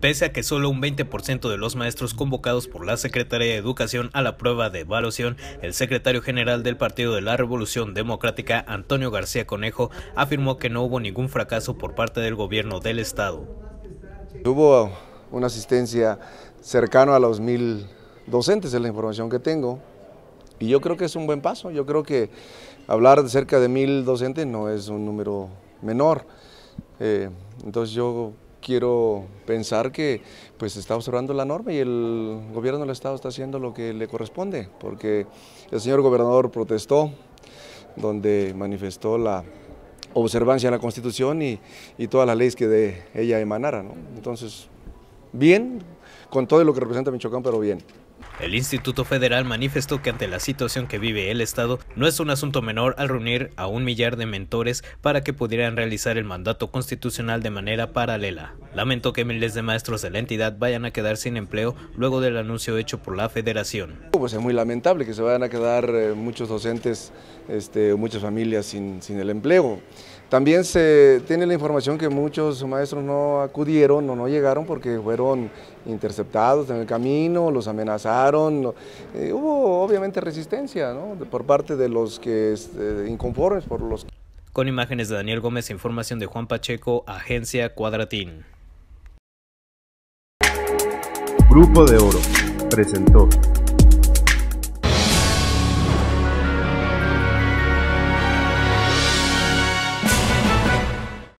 Pese a que solo un 20% de los maestros convocados por la Secretaría de Educación a la prueba de evaluación, el secretario general del Partido de la Revolución Democrática, Antonio García Conejo, afirmó que no hubo ningún fracaso por parte del gobierno del Estado. Hubo una asistencia cercana a los mil docentes, es la información que tengo, y yo creo que es un buen paso. Yo creo que hablar de cerca de mil docentes no es un número menor. Eh, entonces yo quiero pensar que pues está observando la norma y el gobierno del estado está haciendo lo que le corresponde, porque el señor gobernador protestó, donde manifestó la observancia de la Constitución y, y todas las leyes que de ella emanara. ¿no? Entonces, bien, con todo lo que representa Michoacán, pero bien. El Instituto Federal manifestó que ante la situación que vive el Estado no es un asunto menor al reunir a un millar de mentores para que pudieran realizar el mandato constitucional de manera paralela. Lamentó que miles de maestros de la entidad vayan a quedar sin empleo luego del anuncio hecho por la federación. Pues es muy lamentable que se vayan a quedar eh, muchos docentes, este, muchas familias sin, sin el empleo. También se tiene la información que muchos maestros no acudieron o no llegaron porque fueron interceptados en el camino, los amenazaron. Eh, hubo obviamente resistencia ¿no? por parte de los que este, inconformes por los. Con imágenes de Daniel Gómez, información de Juan Pacheco, Agencia Cuadratín. Grupo de Oro presentó.